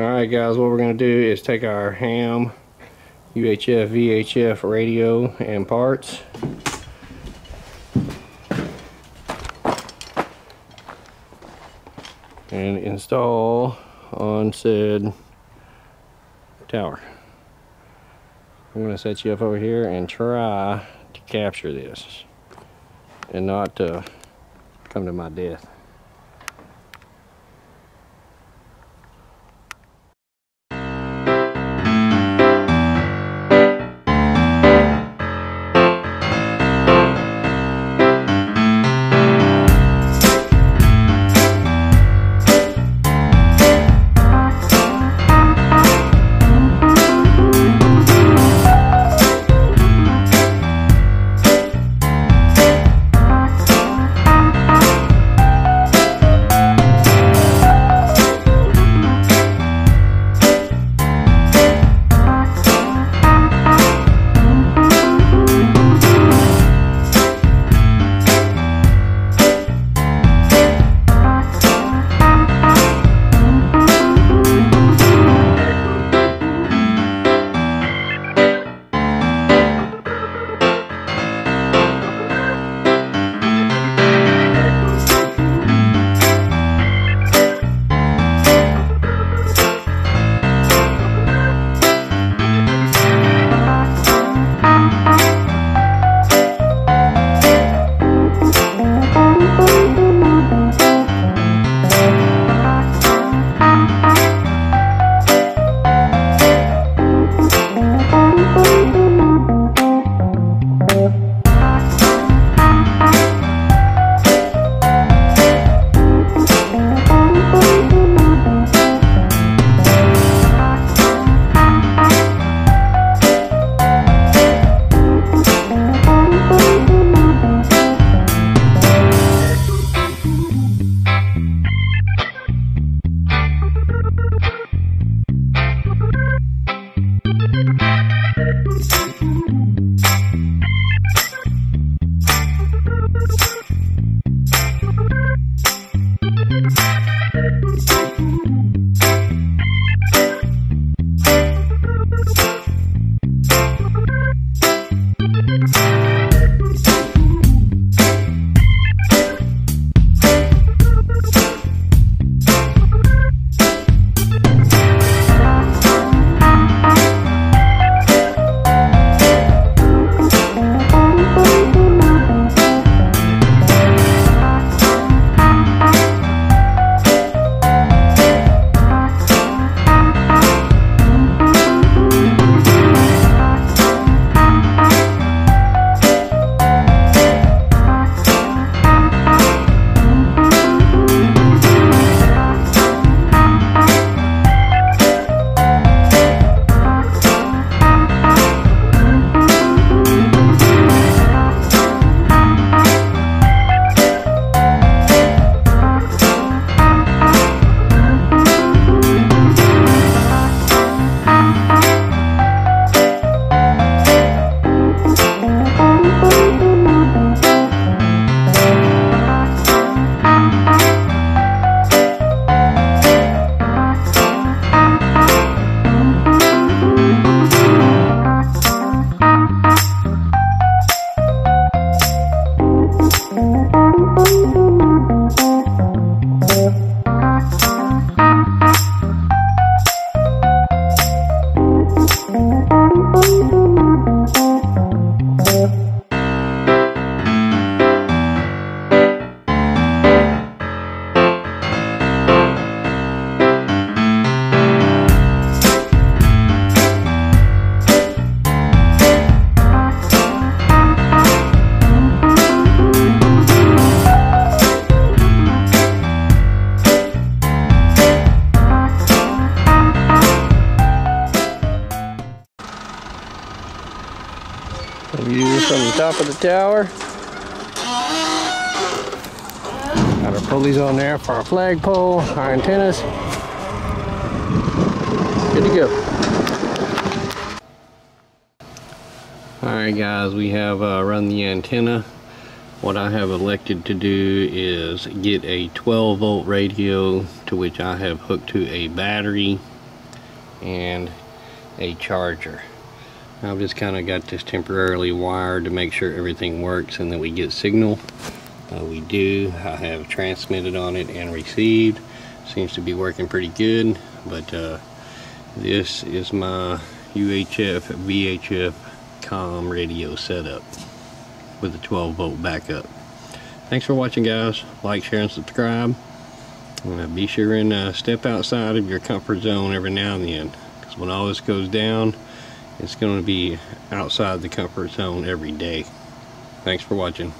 Alright guys, what we're going to do is take our ham UHF VHF radio and parts and install on said tower. I'm going to set you up over here and try to capture this and not to come to my death. View from the top of the tower. Got our pulleys on there for our flagpole, our antennas. Good to go. Alright guys, we have uh, run the antenna. What I have elected to do is get a 12 volt radio to which I have hooked to a battery and a charger. I've just kind of got this temporarily wired to make sure everything works and that we get signal. Uh, we do. I have transmitted on it and received. Seems to be working pretty good, but uh, this is my UHF VHF com radio setup with a 12 volt backup. Thanks for watching guys. Like, share, and subscribe. Uh, be sure and uh, step outside of your comfort zone every now and then. Because when all this goes down, it's going to be outside the comfort zone every day. Thanks for watching.